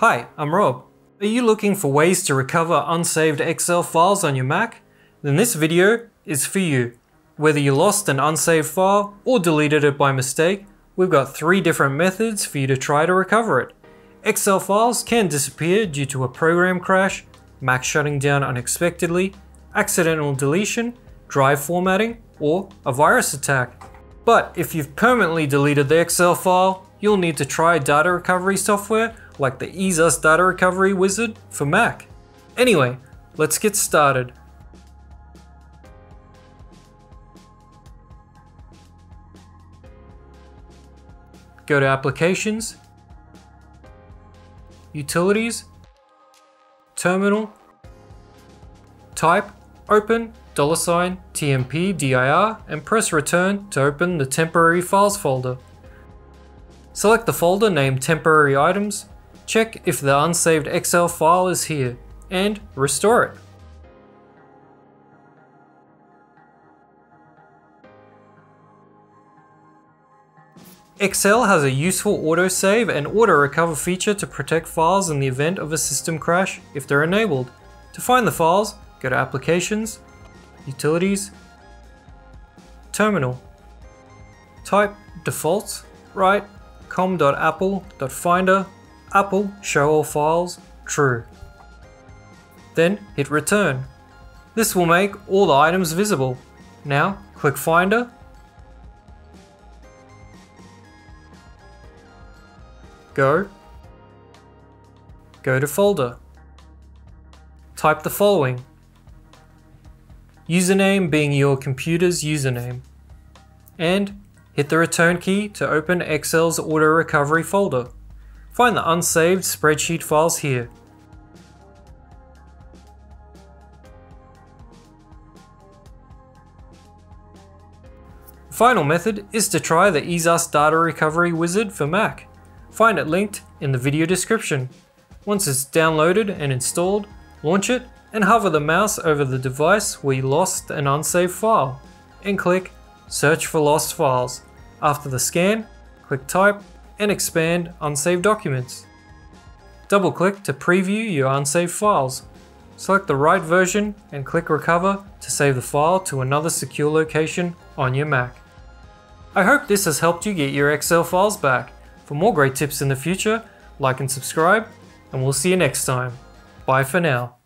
Hi, I'm Rob. Are you looking for ways to recover unsaved Excel files on your Mac? Then this video is for you. Whether you lost an unsaved file or deleted it by mistake, we've got three different methods for you to try to recover it. Excel files can disappear due to a program crash, Mac shutting down unexpectedly, accidental deletion, drive formatting, or a virus attack. But if you've permanently deleted the Excel file, you'll need to try data recovery software like the EaseUS Data Recovery Wizard for Mac. Anyway, let's get started. Go to Applications, Utilities, Terminal, type Open dollar sign $TMP DIR and press Return to open the Temporary Files folder. Select the folder named Temporary Items Check if the unsaved Excel file is here and restore it. Excel has a useful autosave and auto-recover feature to protect files in the event of a system crash if they're enabled. To find the files, go to Applications, Utilities, Terminal. Type defaults, write com.apple.finder Apple show all files true. Then hit return. This will make all the items visible. Now click Finder. Go. Go to folder. Type the following. Username being your computer's username. And hit the return key to open Excel's auto recovery folder. Find the unsaved spreadsheet files here. The final method is to try the EaseUS Data Recovery Wizard for Mac. Find it linked in the video description. Once it's downloaded and installed, launch it and hover the mouse over the device where you lost an unsaved file and click Search for Lost Files. After the scan, click Type and expand unsaved documents. Double click to preview your unsaved files. Select the right version and click recover to save the file to another secure location on your Mac. I hope this has helped you get your Excel files back. For more great tips in the future, like and subscribe, and we'll see you next time. Bye for now.